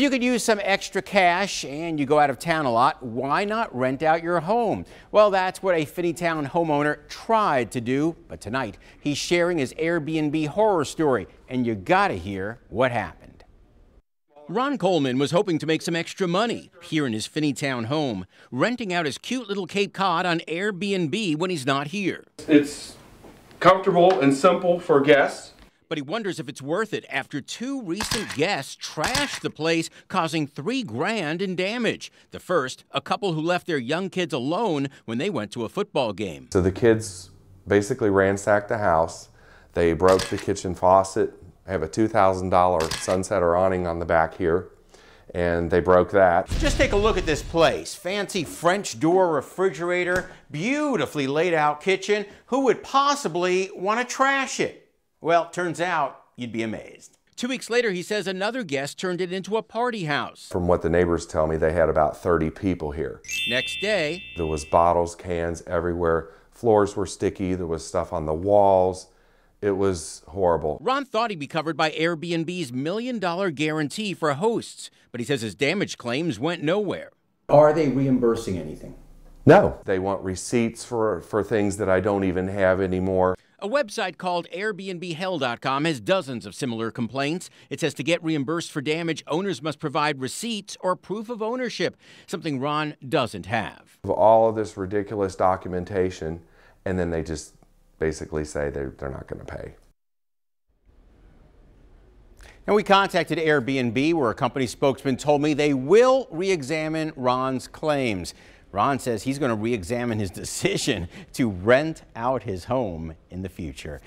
If you could use some extra cash and you go out of town a lot, why not rent out your home? Well, that's what a Finneytown homeowner tried to do, but tonight he's sharing his Airbnb horror story, and you gotta hear what happened. Ron Coleman was hoping to make some extra money here in his Finneytown home, renting out his cute little Cape Cod on Airbnb when he's not here. It's comfortable and simple for guests but he wonders if it's worth it after two recent guests trashed the place, causing three grand in damage. The first, a couple who left their young kids alone when they went to a football game. So the kids basically ransacked the house. They broke the kitchen faucet. I have a $2,000 sunsetter awning on the back here and they broke that. Just take a look at this place. Fancy French door refrigerator, beautifully laid out kitchen. Who would possibly want to trash it? Well, turns out you'd be amazed. Two weeks later, he says another guest turned it into a party house. From what the neighbors tell me, they had about 30 people here. Next day, there was bottles, cans everywhere. Floors were sticky. There was stuff on the walls. It was horrible. Ron thought he'd be covered by Airbnb's million dollar guarantee for hosts, but he says his damage claims went nowhere. Are they reimbursing anything? No. They want receipts for, for things that I don't even have anymore. A website called AirbnbHell.com has dozens of similar complaints. It says to get reimbursed for damage, owners must provide receipts or proof of ownership, something Ron doesn't have. All of this ridiculous documentation, and then they just basically say they're, they're not going to pay. And we contacted Airbnb, where a company spokesman told me they will re examine Ron's claims. Ron says he's going to re examine his decision to rent out his home in the future.